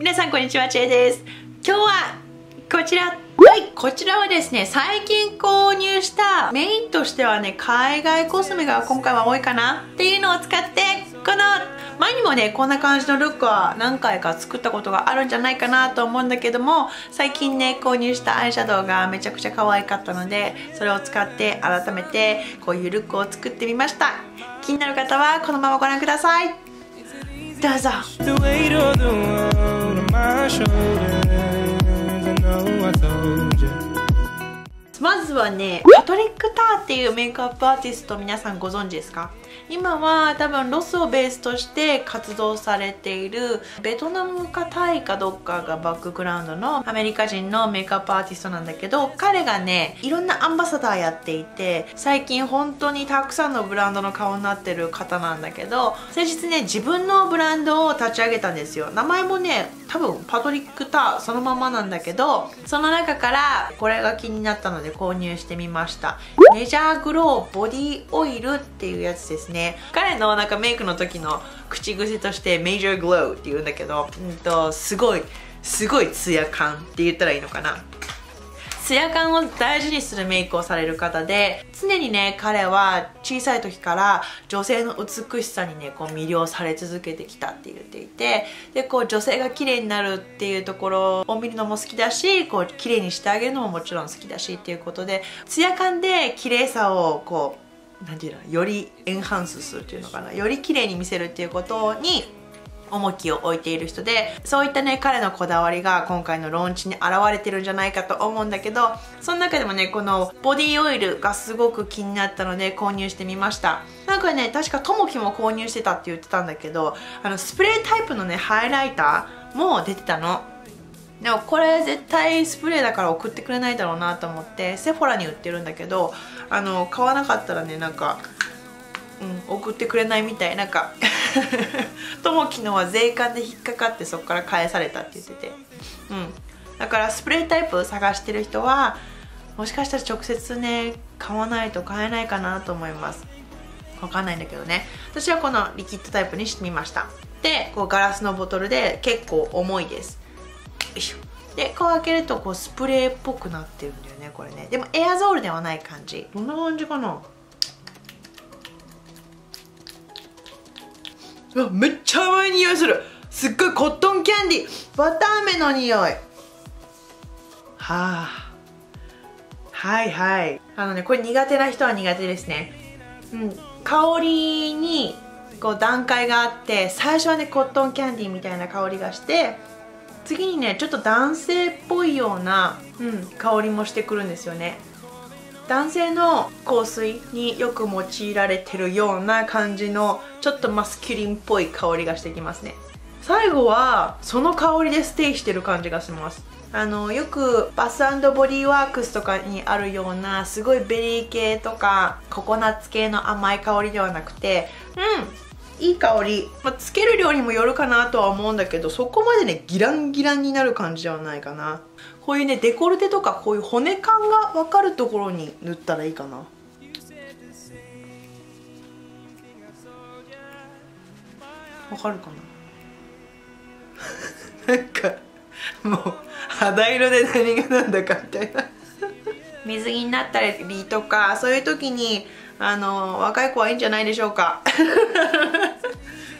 皆さんこんにちは、チェです。今日はこちら。はい、こちらはですね、最近購入したメインとしてはね、海外コスメが今回は多いかなっていうのを使って、この前にもね、こんな感じのルックは何回か作ったことがあるんじゃないかなと思うんだけども、最近ね、購入したアイシャドウがめちゃくちゃ可愛かったので、それを使って改めてこういうルックを作ってみました。気になる方はこのままご覧ください。どうぞ。まずはねパトリック・ターっていうメイクアップアーティスト皆さんご存知ですか？今は多分ロスをベースとして活動されているベトナムかタイかどっかがバックグラウンドのアメリカ人のメイクアップアーティストなんだけど彼がねいろんなアンバサダーやっていて最近本当にたくさんのブランドの顔になってる方なんだけど先日ね自分のブランドを立ち上げたんですよ。名前もね多分パトリック・ターそのままなんだけどその中からこれが気になったので購入してみました。メジャーグローボディオイルっていうやつですね。彼のなんかメイクの時の口癖としてメジャーグローって言うんだけど、うんと、すごいすごいツヤ感って言ったらいいのかな。ツヤ感を大事にするメイクをされる方で常にね彼は小さい時から女性の美しさにねこう魅了され続けてきたって言っていてでこう女性が綺麗になるっていうところを見るのも好きだしこう綺麗にしてあげるのももちろん好きだしっていうことでツヤ感で綺麗さをこうなんていうのよりエンハンスするっていうのかなより綺麗に見せるっていうことに重きを置いている人でそういったね彼のこだわりが今回のローンチに現れてるんじゃないかと思うんだけどその中でもねこのボディオイルがすごく気になったので購入してみました。なんかね確かともきも購入してたって言ってたんだけどあのスプレータイプのねハイライターも出てたの。でもこれ絶対スプレーだから送ってくれないだろうなと思ってセフォラに売ってるんだけどあの買わなかったらねなんかうん、送ってくれないみたい。なんかともきのは税関で引っかかってそこから返されたって言ってて。うん。だからスプレータイプ探してる人はもしかしたら直接ね買わないと買えないかなと思います。わかんないんだけどね。私はこのリキッドタイプにしてみました。でこうガラスのボトルで結構重いです。よいしょ。でこう開けるとこうスプレーっぽくなってるんだよねこれね。でもエアゾールではない感じ。どんな感じかな？うわめっちゃ甘い匂いする。すっごいコットンキャンディー。バター飴の匂い。はあ。はいはい。あのねこれ苦手な人は苦手ですね。うん。香りにこう段階があって最初はねコットンキャンディーみたいな香りがして次にねちょっと男性っぽいような、うん、香りもしてくるんですよね。男性の香水によく用いられてるような感じのちょっと masculine っぽい香りがしてきますね。最後はその香りで stay してる感じがします。あのよく Bath & Body Works とかにあるようなすごいベリー系とかココナッツ系の甘い香りではなくてうんいい香り、まあ、つける量にもよるかなとは思うんだけどそこまでねギランギランになる感じではないかな。こういうねデコルテとかこういう骨感が分かるところに塗ったらいいかな。わかるかな？なんかもう肌色で何が何だかみたいな。水着になったりとかそういう時にあの若い子はいいんじゃないでしょうか。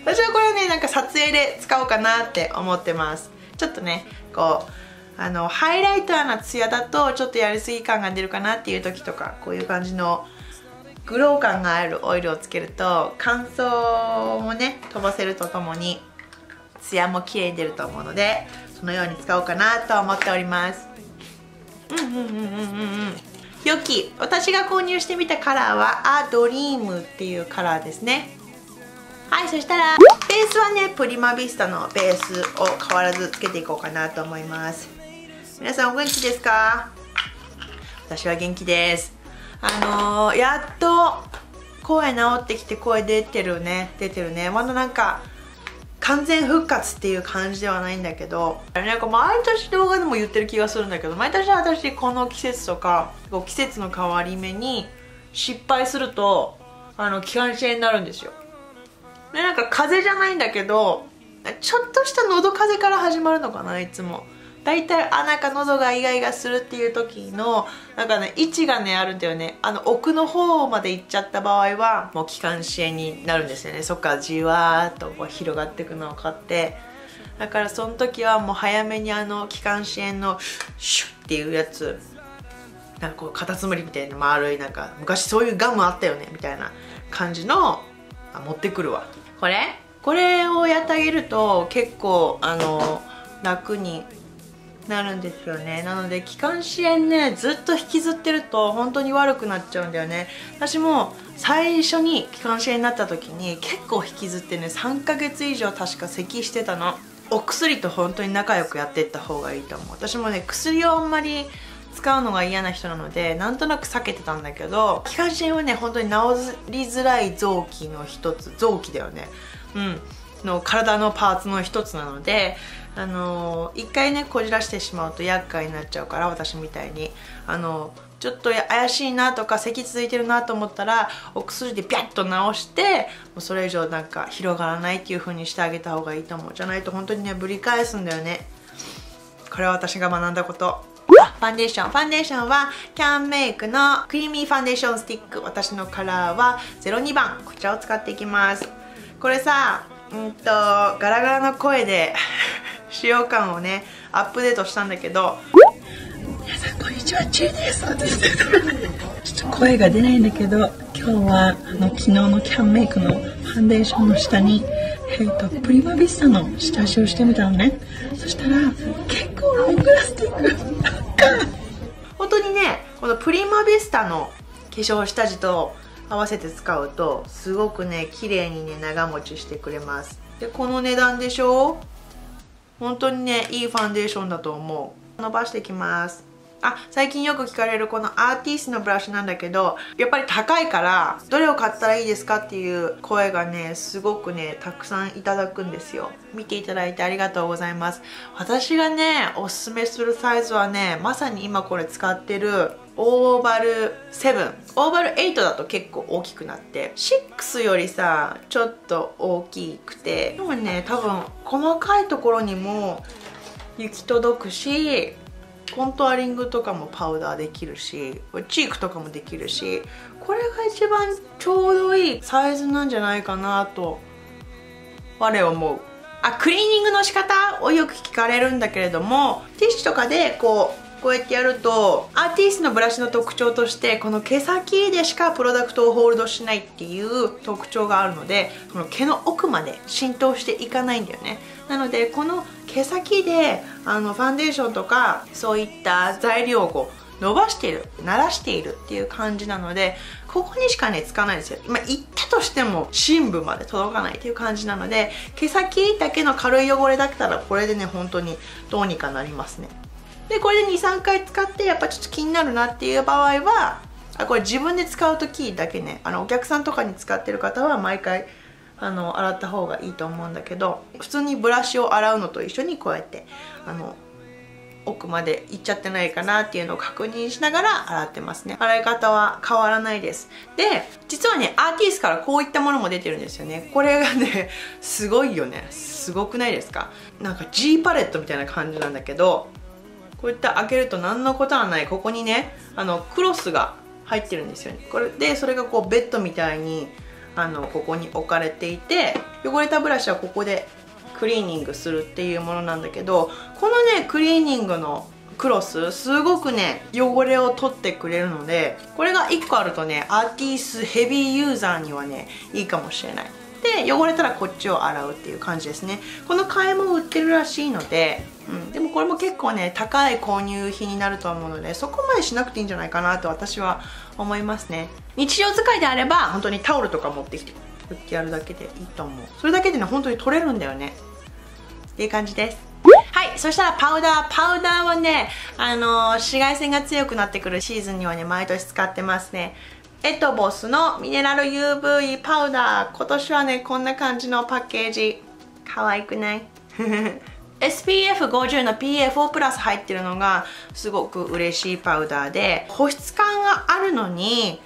私はこれねなんか撮影で使おうかなって思ってます。ちょっとねこうあのハイライターなツヤだとちょっとやりすぎ感が出るかなっていう時とかこういう感じのグロー感があるオイルをつけると乾燥もね飛ばせるとともにツヤも綺麗に出ると思うのでそのように使おうかなと思っております。うんうんうんうんうんうん。良き私が購入してみたカラーはアドリームっていうカラーですね。はいそしたらベースはねプリマビスタのベースを変わらずつけていこうかなと思います。皆さんお元気ですか？私は元気です。あのー、やっと声治ってきて声出てるね出てるね。まだなんか完全復活っていう感じではないんだけどなんか毎年動画でも言ってる気がするんだけど毎年私この季節とか季節の変わり目に失敗するとあの気管支炎になるんですよ。でなんか風邪じゃないんだけどちょっとした喉風邪から始まるのかないつも。大体あなんか喉がイガイガするっていう時のなんかね位置がねあるんだよね。あの奥の方まで行っちゃった場合はもう気管支炎になるんですよね。そっからじわーっとこう広がっていくのを買って。だからその時はもう早めにあの気管支炎のシュッっていうやつなんかこうカタツムリみたいな丸いなんか昔そういうガムあったよねみたいな感じのあ持ってくるわ。これ？これをやってあげると結構あの楽になるんですよね。なので気管支炎ねずっと引きずってると本当に悪くなっちゃうんだよね。私も最初に気管支炎になった時に結構引きずってね3ヶ月以上確か咳してたの。お薬と本当に仲良くやっていった方がいいと思う。私もね薬をあんまり使うのが嫌な人なのでなんとなく避けてたんだけど気管支炎はね本当に治りづらい臓器の一つ臓器だよね。うん。の体のパーツの一つなのであの一回ねこじらしてしまうと厄介になっちゃうから私みたいに。あのちょっと怪しいなとか咳続いてるなと思ったらお薬でピャッと治してもうそれ以上なんか広がらないっていう風にしてあげた方がいいと思う。じゃないと本当にねぶり返すんだよね。これは私が学んだこと。ファンデーション。ファンデーションはキャンメイクのクリーミーファンデーションスティック。私のカラーは02番。こちらを使っていきます。これさうんとガラガラの声で使用感をねアップデートしたんだけど皆さんこんにちはチューですちょっと声が出ないんだけど今日はあの昨日のキャンメイクのファンデーションの下にえーとプリマビスタの下地をしてみたのね。そしたら結構ロングラスティック。本当にねこのプリマビスタの化粧下地と合わせて使うとすごくね綺麗にね長持ちしてくれます。でこの値段でしょ？本当にねいいファンデーションだと思う。伸ばしていきます。あ最近よく聞かれるこのアーティストのブラシなんだけどやっぱり高いからどれを買ったらいいですかっていう声がねすごくねたくさんいただくんですよ。見ていただいてありがとうございます。私がねおすすめするサイズはねまさに今これ使ってるオーバル7オーバル8だと結構大きくなって6よりさちょっと大きくて。でもね多分細かいところにも行き届くしコントワリングとかもパウダーできるしチークとかもできるしこれが一番ちょうどいいサイズなんじゃないかなと我思う。あクリーニングの仕方をよく聞かれるんだけれどもティッシュとかでこうこうやってやるとアーティストのブラシの特徴としてこの毛先でしかプロダクトをホールドしないっていう特徴があるのでこの毛の奥まで浸透していかないんだよね。なのでこの毛先であのファンデーションとかそういった材料を伸ばしている慣らしているっていう感じなのでここにしかねつかないんですよ。ま行ったとしても深部まで届かないっていう感じなので毛先だけの軽い汚れだったらこれでね本当にどうにかなりますね。でこれで23回使ってやっぱちょっと気になるなっていう場合はあこれ自分で使う時だけねあのお客さんとかに使ってる方は毎回あの洗った方がいいと思うんだけど普通にブラシを洗うのと一緒にこうやってあの奥まで行っちゃってないかなっていうのを確認しながら洗ってますね。洗い方は変わらないです。で実はねアーティスからこういったものも出てるんですよね。これがねすごいよね。すごくないですか？なんか G パレットみたいな感じなんだけどこういった開けると何のことはない。ここにねあのクロスが入ってるんですよね。これでそれがこうベッドみたいにあのここに置かれていて汚れたブラシはここでクリーニングするっていうものなんだけどこのねクリーニングのクロスすごくね汚れを取ってくれるのでこれが1個あるとねアーティースヘビーユーザーにはねいいかもしれない。で汚れたらこっちを洗うっていう感じですね。この替えも売ってるらしいので、うん、でもこれも結構ね高い購入費になると思うのでそこまでしなくていいんじゃないかなと私は思いますね。日常使いであれば本当にタオルとか持ってきて振ってやるだけでいいと思う。それだけでね本当に取れるんだよね。っていう感じです。はいそしたらパウダー。パウダーはねあのー、紫外線が強くなってくるシーズンにはね毎年使ってますね。エトボスのミネラル UV パウダー。今年はねこんな感じのパッケージ。可愛くない？SPF50 の PA4 プラス入ってるのがすごく嬉しいパウダーで保湿感があるのに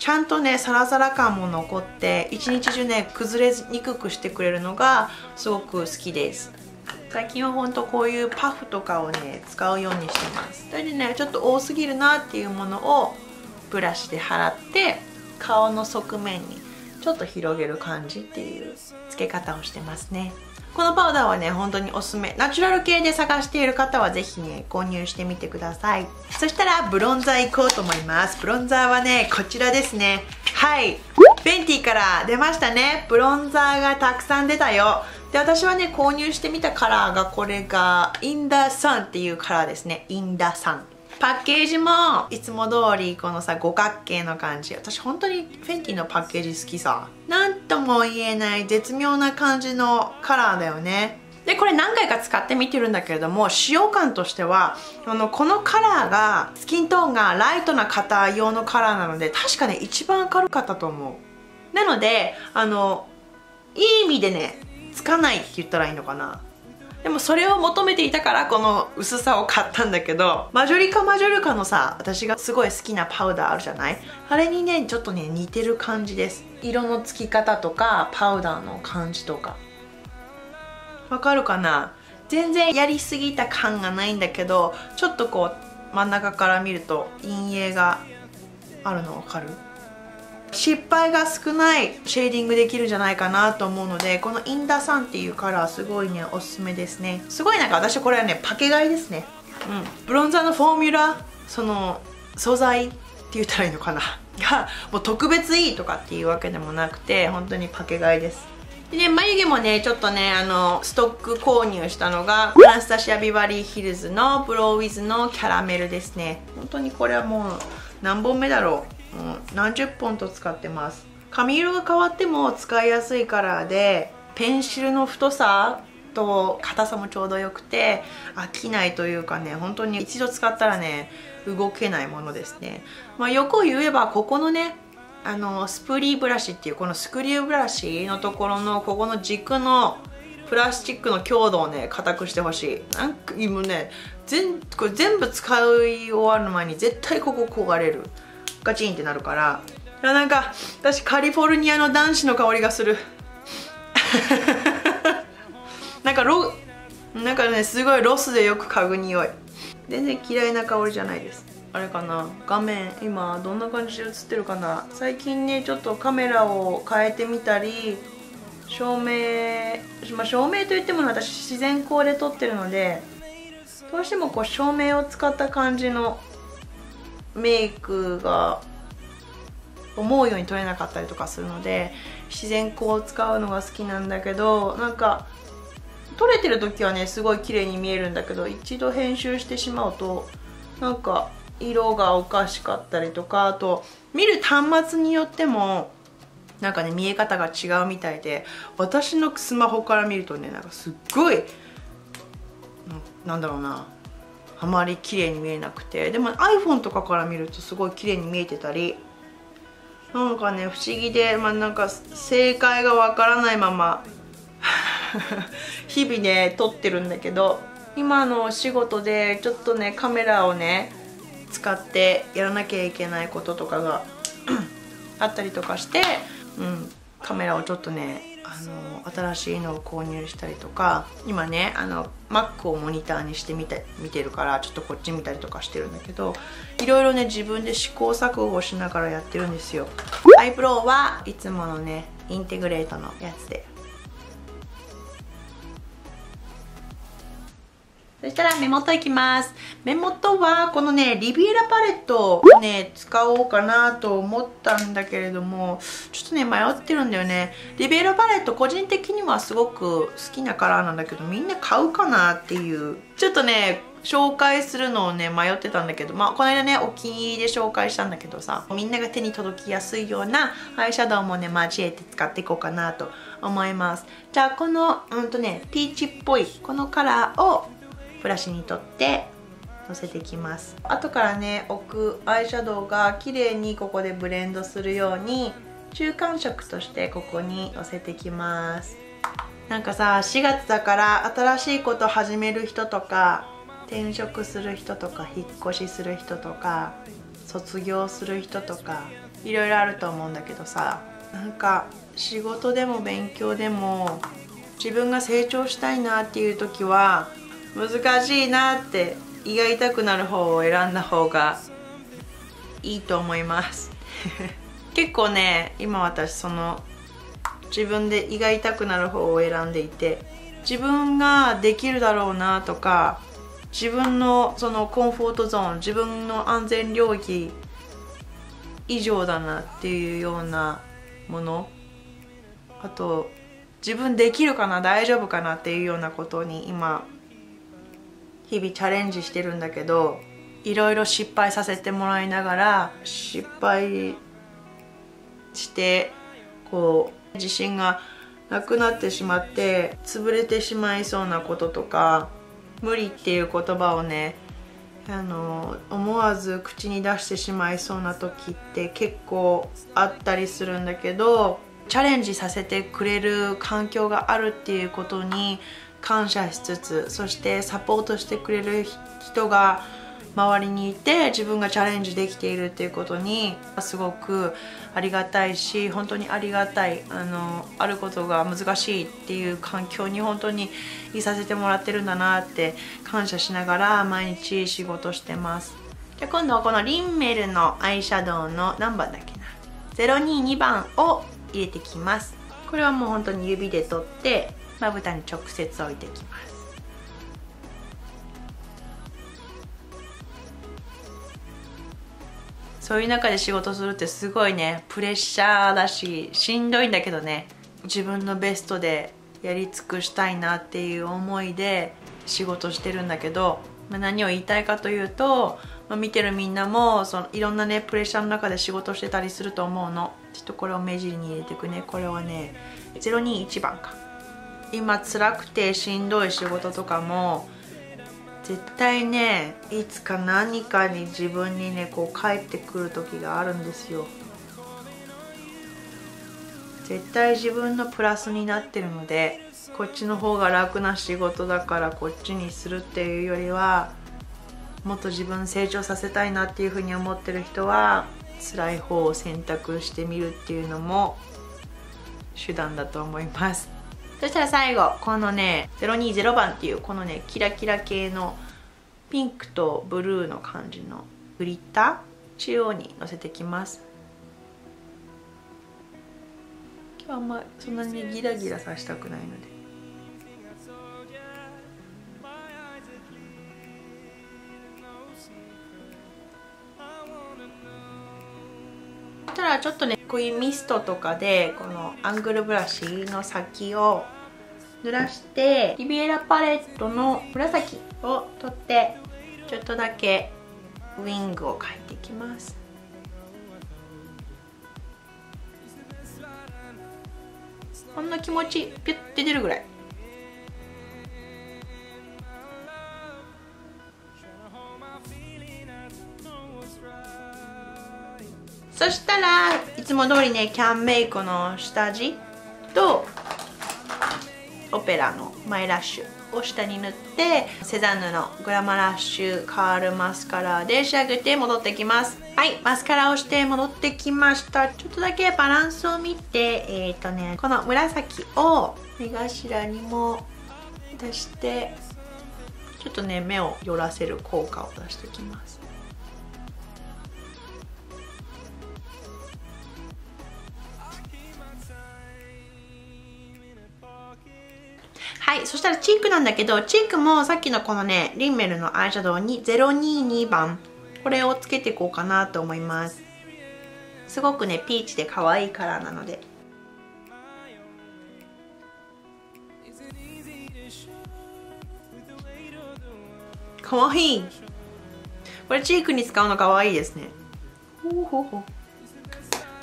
ちゃんとねサラサラ感も残って一日中ね崩れにくくしてくれるのがすごく好きです。最近はほんとこういうパフとかをね使うようにしてます。それでねちょっと多すぎるなっていうものをブラシで払って顔の側面にちょっと広げる感じっていう付け方をしてますね。このパウダーはね本当におすすめ。ナチュラル系で探している方はぜひね購入してみてください。そしたらブロンザー行こうと思います。ブロンザーはねこちらですね。はい。ベンティから出ましたね。ブロンザーがたくさん出たよ。で私はね購入してみたカラーがこれがインダーサンっていうカラーですね。インダーサン。パッケージもいつも通りこのさ五角形の感じ。私本当にフェンティのパッケージ好きさ。なんとも言えない絶妙な感じのカラーだよね。でこれ何回か使ってみてるんだけれども使用感としてはあのこのカラーがスキントーンがライトな方用のカラーなので確かね一番明るかったと思う。なのであのいい意味でねつかないって言ったらいいのかな。でもそれを求めていたからこの薄さを買ったんだけどマジョリカマジョリカのさ私がすごい好きなパウダーあるじゃない？あれにねちょっとね似てる感じです。色のつき方とかパウダーの感じとか。わかるかな？全然やりすぎた感がないんだけどちょっとこう真ん中から見ると陰影があるのわかる？失敗が少ないシェーディングできるんじゃないかなと思うのでこのインダサンっていうカラーすごいねおすすめですね。すごいなんか私これはねパケ買いですね。うん。ブロンザーのフォーミュラその素材って言ったらいいのかな。がもう特別いいとかっていうわけでもなくて本当にパケ買いです。でね、眉毛もね、ちょっとね、あの、ストック購入したのが、フランスタシアビバリーヒルズのブローウィズのキャラメルですね。本当にこれはもう何本目だろう。もう何十本と使ってます。髪色が変わっても使いやすいカラーで、ペンシルの太さと硬さもちょうどよくて、飽きないというかね、本当に一度使ったらね、動けないものですね。まあ、横を言えば、ここのね、あのスプリーブラシっていうこのスクリューブラシのところのここの軸のプラスチックの強度をね硬くしてほしいなんか今ね全これ全部使い終わる前に絶対ここ焦がれるガチンってなるから。いやなんか私カリフォルニアの男子の香りがする。なんかロなんかねすごいロスでよく嗅ぐ匂い。全然嫌いな香りじゃないです。あれかな？画面今どんな感じで映ってるかな？最近ねちょっとカメラを変えてみたり照明、まあ、照明といっても私自然光で撮ってるのでどうしてもこう照明を使った感じのメイクが思うように撮れなかったりとかするので自然光を使うのが好きなんだけどなんか撮れてる時はねすごい綺麗に見えるんだけど一度編集してしまうとなんか色がおかしかったりとかあと見る端末によってもなんかね見え方が違うみたいで私のスマホから見るとねなんかすっごいなんだろうな。あまり綺麗に見えなくて。でも iPhone とかから見るとすごい綺麗に見えてたり。なんかね不思議で、まあ、なんか正解がわからないまま 日々ね撮ってるんだけど。今のお仕事でちょっとねカメラをね使ってやらなきゃいけないこととかが あったりとかして、うん、カメラをちょっとねあの新しいのを購入したりとか今ねあの Mac をモニターにしてみて見てるからちょっとこっち見たりとかしてるんだけどいろいろね自分で試行錯誤しながらやってるんですよ。アイブロウはいつものねインテグレートのやつで。そしたら目元いきます。目元はこのねリビエラパレットをね使おうかなと思ったんだけれどもちょっとね迷ってるんだよね。リビエラパレット個人的にはすごく好きなカラーなんだけどみんな買うかなっていうちょっとね紹介するのをね迷ってたんだけどまあこの間ねお気に入りで紹介したんだけどさみんなが手に届きやすいようなアイシャドウもね交えて使っていこうかなと思います。じゃあこのうんとねピーチっぽいこのカラーをブラシに取ってのせていきます。後からね置くアイシャドウが綺麗にここでブレンドするように中間色としてここにのせていきます。なんかさ4月だから新しいこと始める人とか転職する人とか引っ越しする人とか卒業する人とかいろいろあると思うんだけどさなんか仕事でも勉強でも自分が成長したいなっていう時は難しいなって胃が痛くなる方を選んだ方がいいと思います。結構ね今私その自分で胃が痛くなる方を選んでいて自分ができるだろうなとか自分のそのコンフォートゾーン自分の安全領域以上だなっていうようなものあと自分できるかな大丈夫かなっていうようなことに今日々チャレンジしてるんだけどいろいろ失敗させてもらいながら失敗してこう自信がなくなってしまって潰れてしまいそうなこととか無理っていう言葉をねあの思わず口に出してしまいそうな時って結構あったりするんだけどチャレンジさせてくれる環境があるっていうことに感謝しつつそしてサポートしてくれる人が周りにいて自分がチャレンジできているっていうことにすごくありがたいし本当にありがたいあのあることが難しいっていう環境に本当にいさせてもらってるんだなって感謝しながら毎日仕事してます。じゃ今度はこのリンメルのアイシャドウの何番だっけな？022番を入れてきます。これはもう本当に指で取ってまぶたに直接置いていきます。そういう中で仕事するってすごいねプレッシャーだししんどいんだけどね自分のベストでやり尽くしたいなっていう思いで仕事してるんだけど、まあ、何を言いたいかというと、まあ、見てるみんなもそのいろんなねプレッシャーの中で仕事してたりすると思うの。ちょっとこれを目尻に入れていくね。これはね021番か。今辛くてしんどい仕事とかも絶対ねいつか何かに自分にねこう帰ってくる時があるんですよ。絶対自分のプラスになってるのでこっちの方が楽な仕事だからこっちにするっていうよりはもっと自分成長させたいなっていうふうに思ってる人は辛い方を選択してみるっていうのも手段だと思います。そしたら最後このね020番っていうこのねキラキラ系のピンクとブルーの感じのグリッター中央にのせてきます。今日はあんまそんなにギラギラさせたくないので。たらちょっとねこういうミストとかでこのアングルブラシの先を濡らしてリビエラパレットの紫を取ってちょっとだけウィングを描いていきます。ほんの気持ちピュッて出るぐらい。そしたらいつも通りねキャンメイクの下地とオペラのマイラッシュを下に塗ってセザンヌのグラマラッシュカールマスカラで仕上げて戻ってきます。はいマスカラをして戻ってきました。ちょっとだけバランスを見てえっ、ー、とねこの紫を目頭にも出してちょっとね目を寄らせる効果を出してきます。そしたらチークなんだけどチークもさっきのこのねリンメルのアイシャドウに022番これをつけていこうかなと思います。すごくねピーチで可愛いカラーなので。かわい。いこれチークに使うのかわいいですね。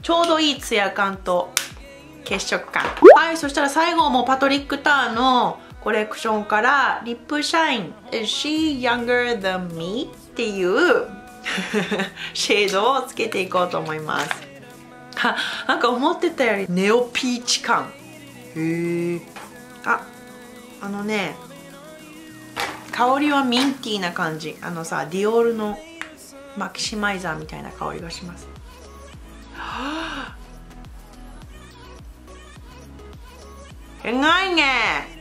ちょうどいいツヤ感と血色感。はいそしたら最後もパトリック・ターのコレクションからリップシャイン Is she younger than me? っていう シェードをつけていこうと思います。あなんか思ってたよりネオピーチ感。へえああのね香りはミンティーな感じ。あのさディオールのマキシマイザーみたいな香りがします。はあ。えないね。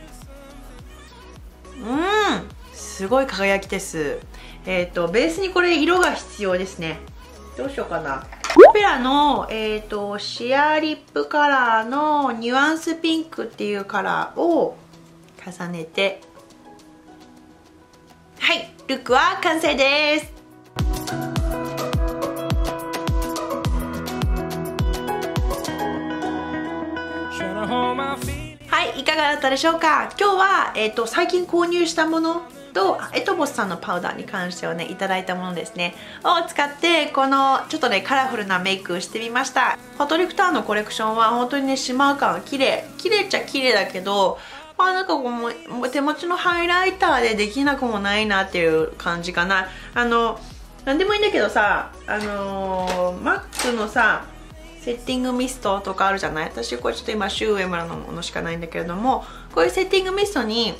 うん。すごい輝きです。えっ、とベースにこれ色が必要ですね。どうしようかな。オペラの、えーと、シアリップカラーのニュアンスピンクっていうカラーを重ねて。はいルックは完成です。はいいかがだったでしょうか？今日は、えーと最近購入したものとエトボスさんのパウダーに関してはねいただいたものですね。を使ってこのちょっとねカラフルなメイクをしてみました。フォトリクターのコレクションは本当にねしまう感綺麗。綺麗っちゃ綺麗だけどまあなんかこう手持ちのハイライターでできなくもないなっていう感じかな。あの何でもいいんだけどさあのー、マックのさセッティングミストとかあるじゃない？私これちょっと今シューエムラのものしかないんだけれどもこういうセッティングミストに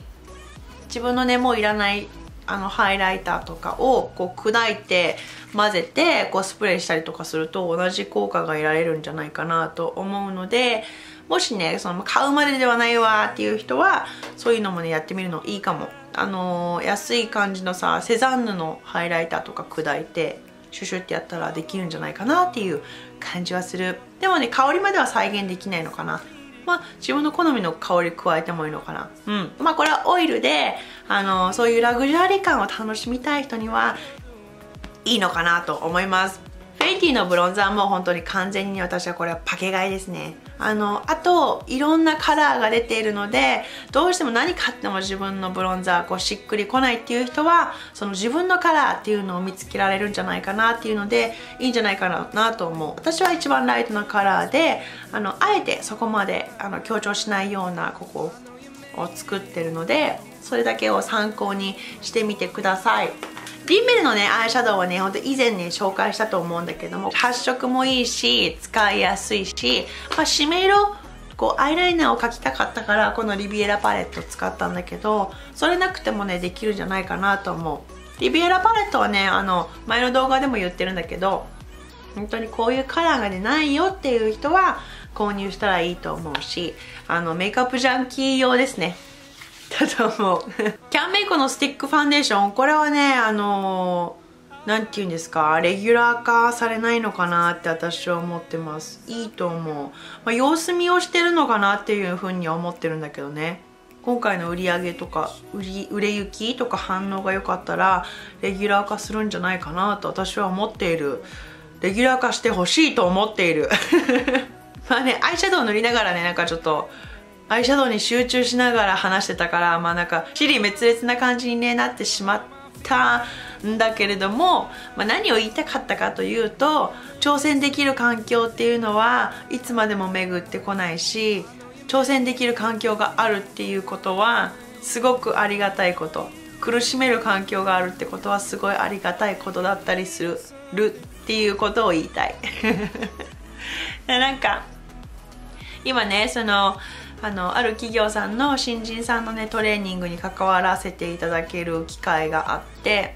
自分のねもういらないあのハイライターとかをこう砕いて混ぜてこうスプレーしたりとかすると同じ効果が得られるんじゃないかなと思うのでもしねその買うまでではないわっていう人はそういうのもねやってみるのいいかも。あのー、安い感じのさセザンヌのハイライターとか砕いてシュシュってやったらできるんじゃないかなっていう感じはするでもね香りまでは再現できないのかなまあ、自分の好みの香り加えてもいいのかな。うん。まあ、これはオイルで、あの、そういうラグジュアリー感を楽しみたい人にはいいのかなと思います。フェイティのブロンザーも本当に完全に私はこれはパケ買いですね。あの、あと、いろんなカラーが出ているので、どうしても何買っても自分のブロンザーこうしっくりこないっていう人は、その自分のカラーっていうのを見つけられるんじゃないかなっていうので、いいんじゃないかなと思う。私は一番ライトなカラーで、あの、あえてそこまであの強調しないようなここを作ってるので、それだけを参考にしてみてください。リンメルのねアイシャドウはねほんと以前ね紹介したと思うんだけども発色もいいし使いやすいし、まあ、締め色こうアイライナーを描きたかったからこのリビエラパレット使ったんだけどそれなくてもねできるんじゃないかなと思う。リビエラパレットはねあの前の動画でも言ってるんだけど本当にこういうカラーがねないよっていう人は購入したらいいと思うしあのメイクアップジャンキー用ですね。だと思う。キャンメイクのスティックファンデーション。これはねあの何て言うんですか？レギュラー化されないのかなって私は思ってます。いいと思う、まあ、様子見をしてるのかなっていうふうには思ってるんだけどね。今回の売り上げとか売り売れ行きとか反応が良かったらレギュラー化するんじゃないかなと私は思っている。レギュラー化してほしいと思っている。まあねアイシャドウ塗りながらねなんかちょっとアイシャドウに集中しながら話してたからまあなんか尻滅裂な感じに、ね、なってしまったんだけれども、まあ、何を言いたかったかというと挑戦できる環境っていうのはいつまでも巡ってこないし挑戦できる環境があるっていうことはすごくありがたいこと。苦しめる環境があるってことはすごいありがたいことだったりするっていうことを言いたい。なんか今ねそのあのある企業さんの新人さんのねトレーニングに関わらせていただける機会があって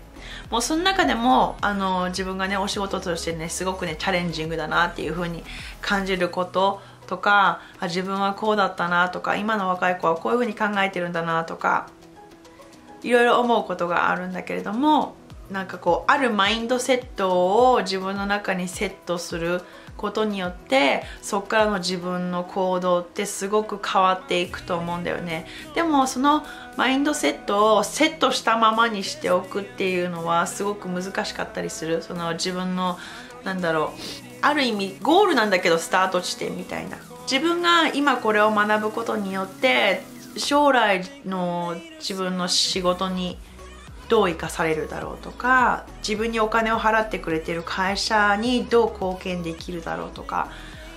もうその中でもあの自分がねお仕事としてねすごくねチャレンジングだなっていう風に感じることとかあ自分はこうだったなとか今の若い子はこういう風に考えてるんだなとかいろいろ思うことがあるんだけれどもなんかこうあるマインドセットを自分の中にセットすることによってそこからの自分の行動ってすごく変わっていくと思うんだよね。でもそのマインドセットをセットしたままにしておくっていうのはすごく難しかったりする。その自分のなんだろうある意味ゴールなんだけどスタート地点みたいな。自分が今これを学ぶことによって将来の自分の仕事にどう生かされるだろうとか自分にお金を払ってくれてる会社にどう貢献できるだろうとか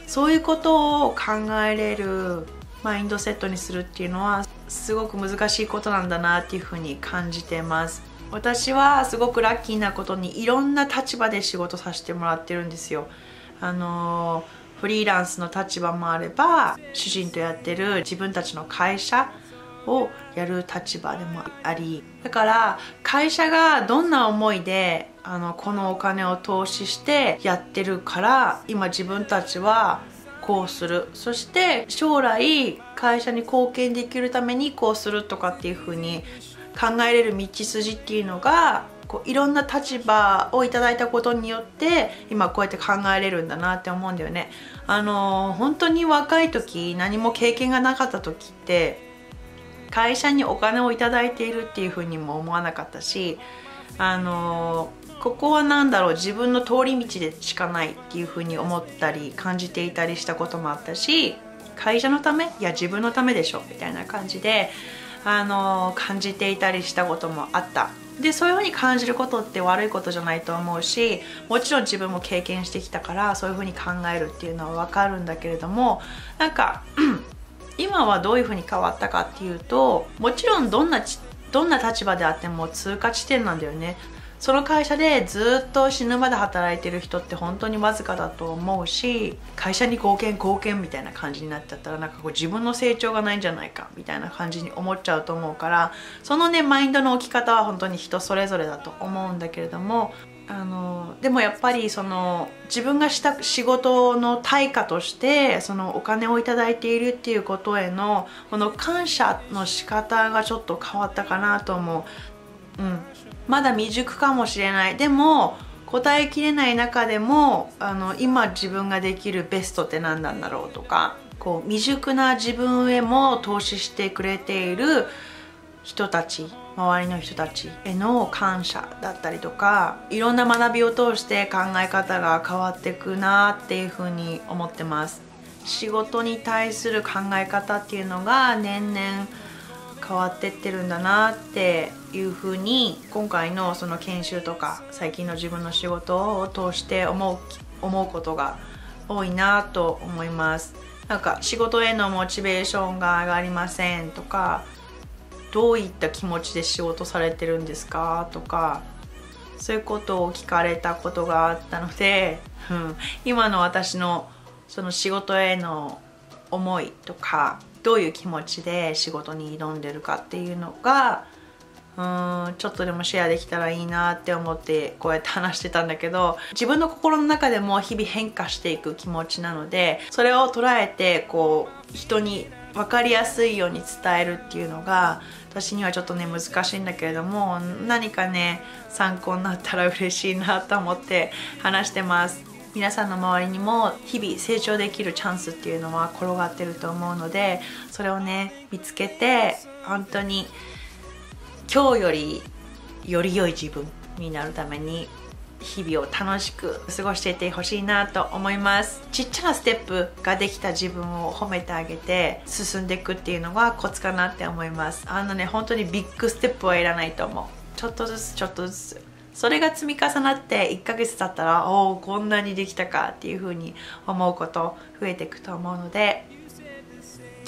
そういうことを考えれるマインドセットにするっていうのはすごく難しいことなんだなっていうふうに感じてます。私はすごくラッキーなことにいろんな立場で仕事させてもらってるんですよ。あのフリーランスの立場もあれば主人とやってる自分たちの会社をやる立場でもありだから会社がどんな思いであのこのお金を投資してやってるから今自分たちはこうするそして将来会社に貢献できるためにこうするとかっていう風に考えれる道筋っていうのがこういろんな立場をいただいたことによって今こうやって考えれるんだなって思うんだよね。あの本当に若い時何も経験がなかった時って会社にお金を頂いているっていうふうにも思わなかったしあのここは何だろう自分の通り道でしかないっていうふうに思ったり感じていたりしたこともあったし会社のため？いや自分のためでしょみたいな感じであの感じていたりしたこともあった。でそういうふうに感じることって悪いことじゃないと思うしもちろん自分も経験してきたからそういうふうに考えるっていうのは分かるんだけれどもなんか今はどういうふうに変わったかっていうともちろんどんなどんな立場であっても通過地点なんだよね。その会社でずっと死ぬまで働いてる人って本当にわずかだと思うし会社に貢献貢献みたいな感じになっちゃったらなんかこう自分の成長がないんじゃないかみたいな感じに思っちゃうと思うからそのねマインドの置き方は本当に人それぞれだと思うんだけれどもあのでもやっぱりその自分がした仕事の対価としてそのお金を頂いているっていうことへのこの感謝の仕方がちょっと変わったかなと思う。うんまだ未熟かもしれないでも答えきれない中でもあの今自分ができるベストって何なんだろうとかこう未熟な自分へも投資してくれている人たち周りの人たちへの感謝だったりとかいろんな学びを通して考え方が変わっていくなっていうふうに思ってます。仕事に対する考え方っていうのが年々変わってってるんだなっていうふうに今回のその研修とか最近の自分の仕事を通して思う思うことが多いなと思います。なんか仕事へのモチベーションが上がりませんとかどういった気持ちで仕事されてるんですか？とかそういうことを聞かれたことがあったので、うん、今の私のその仕事への思いとかどういう気持ちで仕事に挑んでるかっていうのがうんちょっとでもシェアできたらいいなって思ってこうやって話してたんだけど自分の心の中でも日々変化していく気持ちなのでそれを捉えてこう人に分かりやすいように伝えるっていうのが私にはちょっとね難しいんだけれども何かね参考になったら嬉しいなと思って話してます。皆さんの周りにも日々成長できるチャンスっていうのは転がってると思うのでそれをね見つけて本当に今日よりより良い自分になるために日々を楽しく過ごしていてほしいなと思います。ちっちゃなステップができた自分を褒めてあげて進んでいくっていうのがコツかなって思います。あのね本当にビッグステップはいらないと思う。ちょっとずつちょっとずつ。それが積み重なって1ヶ月経ったらおおこんなにできたかっていう風に思うこと増えていくと思うので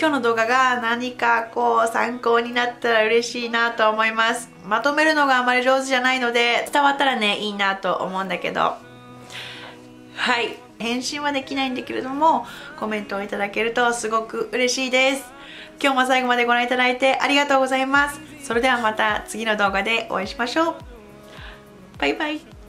今日の動画が何かこう参考になったら嬉しいなと思います。まとめるのがあまり上手じゃないので伝わったらねいいなと思うんだけど。はい。返信はできないんだけれどもコメントをいただけるとすごく嬉しいです。今日も最後までご覧いただいてありがとうございます。それではまた次の動画でお会いしましょう。バイバイ。